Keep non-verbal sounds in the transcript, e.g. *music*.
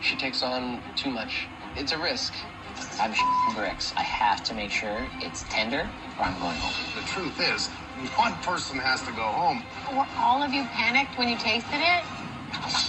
She takes on too much. It's a risk. I'm sh- bricks. I have to make sure it's tender or I'm going home. The truth is, one person has to go home. Were all of you panicked when you tasted it? *laughs*